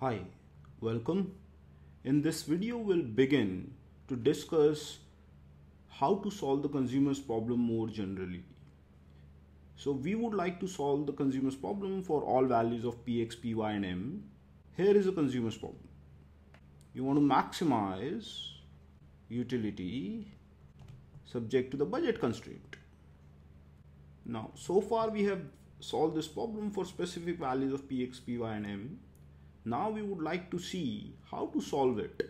Hi, welcome. In this video, we'll begin to discuss how to solve the consumer's problem more generally. So we would like to solve the consumer's problem for all values of Px, Py and M. Here is a consumer's problem. You want to maximize utility subject to the budget constraint. Now, so far we have solved this problem for specific values of Px, Py and M. Now we would like to see how to solve it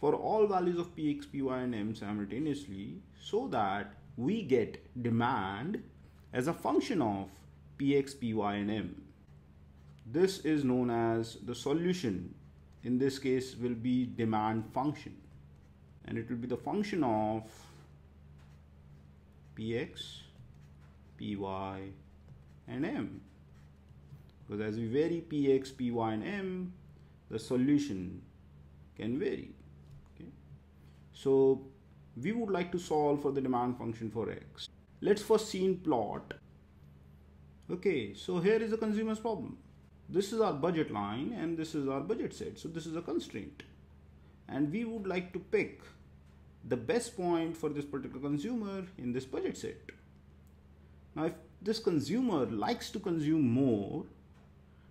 for all values of Px, Py and M simultaneously so that we get demand as a function of Px, Py and M. This is known as the solution. In this case will be demand function and it will be the function of Px, Py and M because as we vary px, py and m, the solution can vary. Okay? So we would like to solve for the demand function for x. Let's first scene plot. Okay, so here is the consumer's problem. This is our budget line and this is our budget set. So this is a constraint. And we would like to pick the best point for this particular consumer in this budget set. Now if this consumer likes to consume more,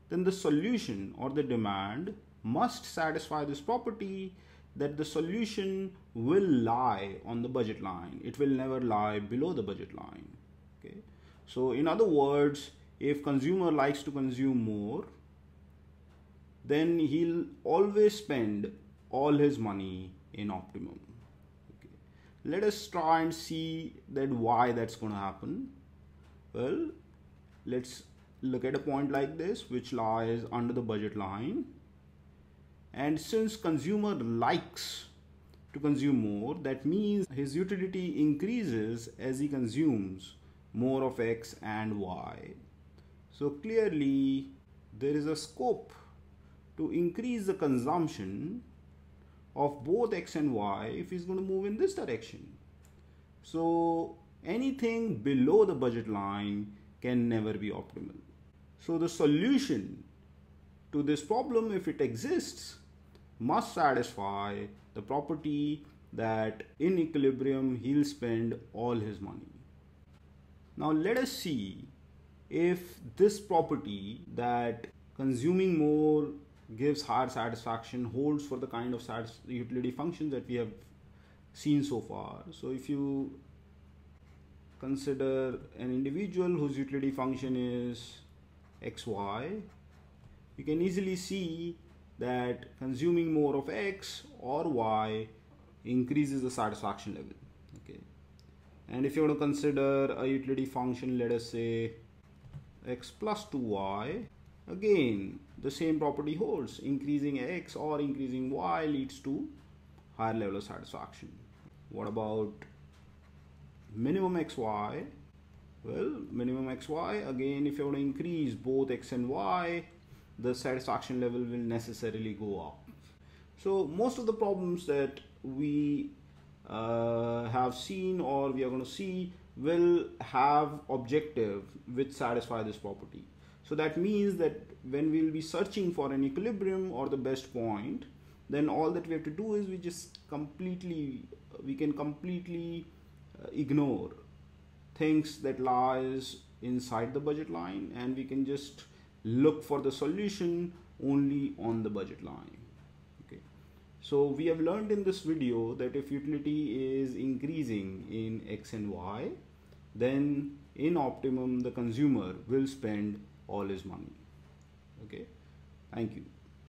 then the solution or the demand must satisfy this property that the solution will lie on the budget line. It will never lie below the budget line. Okay. So in other words, if consumer likes to consume more, then he'll always spend all his money in optimum. Okay. Let us try and see that why that's going to happen. Well, let's look at a point like this which lies under the budget line. And since consumer likes to consume more that means his utility increases as he consumes more of x and y. So clearly there is a scope to increase the consumption of both x and y if he's going to move in this direction. So anything below the budget line can never be optimal so the solution to this problem, if it exists, must satisfy the property that in equilibrium he'll spend all his money. Now let us see if this property that consuming more gives higher satisfaction holds for the kind of utility function that we have seen so far. So if you consider an individual whose utility function is xy you can easily see that consuming more of x or y increases the satisfaction level okay? And if you want to consider a utility function let us say x plus 2y again the same property holds. Increasing x or increasing y leads to higher level of satisfaction. What about minimum xy well minimum xy again if you want to increase both x and y the satisfaction level will necessarily go up. So most of the problems that we uh, have seen or we are going to see will have objective which satisfy this property. So that means that when we'll be searching for an equilibrium or the best point then all that we have to do is we just completely we can completely uh, ignore things that lies inside the budget line and we can just look for the solution only on the budget line. Okay. So we have learned in this video that if utility is increasing in x and y then in optimum the consumer will spend all his money. Okay. Thank you